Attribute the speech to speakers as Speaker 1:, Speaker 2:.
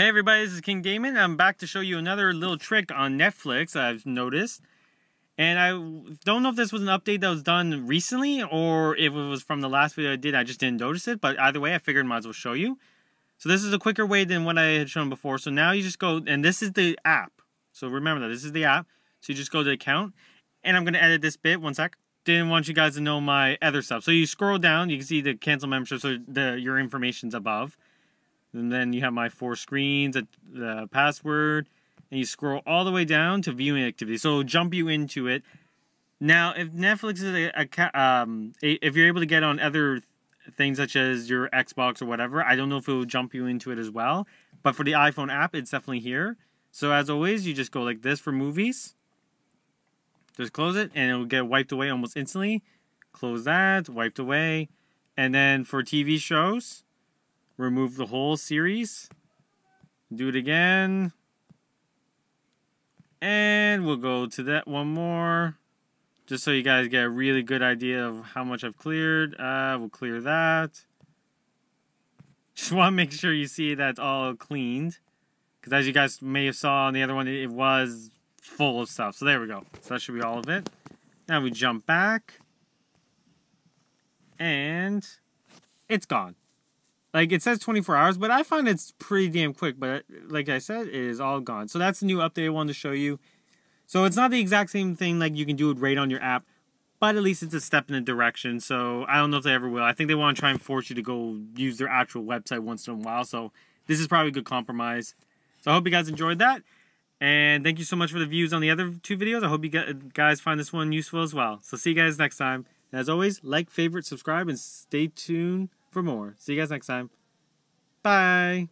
Speaker 1: Hey everybody, this is King Damon. I'm back to show you another little trick on Netflix I've noticed. And I don't know if this was an update that was done recently or if it was from the last video I did, I just didn't notice it. But either way, I figured I might as well show you. So this is a quicker way than what I had shown before. So now you just go, and this is the app. So remember that, this is the app. So you just go to account. And I'm going to edit this bit, one sec. Didn't want you guys to know my other stuff. So you scroll down, you can see the cancel membership, so the your information's above. And then you have my four screens, the password, and you scroll all the way down to viewing activity. So it'll jump you into it. Now, if Netflix is a, a um, if you're able to get on other things such as your Xbox or whatever, I don't know if it will jump you into it as well. But for the iPhone app, it's definitely here. So as always, you just go like this for movies. Just close it, and it'll get wiped away almost instantly. Close that, wiped away. And then for TV shows, remove the whole series. Do it again. And we'll go to that one more. Just so you guys get a really good idea of how much I've cleared. Uh, we'll clear that. Just want to make sure you see that's all cleaned. Because as you guys may have saw on the other one, it was full of stuff. So there we go. So that should be all of it. Now we jump back. And it's gone. Like it says 24 hours, but I find it's pretty damn quick. But like I said, it is all gone. So that's the new update I wanted to show you. So it's not the exact same thing like you can do it right on your app, but at least it's a step in the direction. So I don't know if they ever will. I think they want to try and force you to go use their actual website once in a while. So this is probably a good compromise. So I hope you guys enjoyed that. And thank you so much for the views on the other two videos. I hope you guys find this one useful as well. So see you guys next time. And as always, like, favorite, subscribe, and stay tuned for more. See you guys next time. Bye.